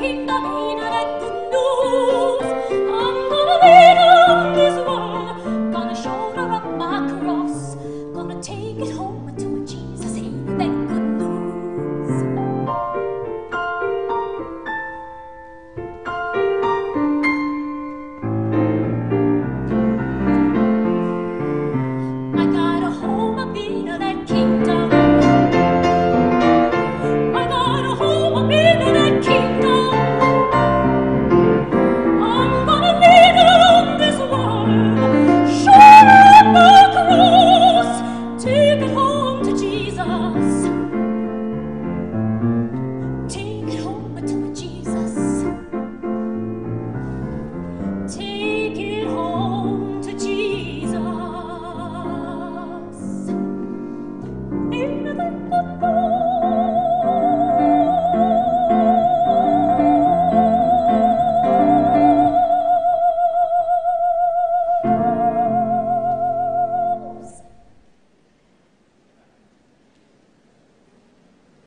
kingdom in a good news. Take it home to my Jesus.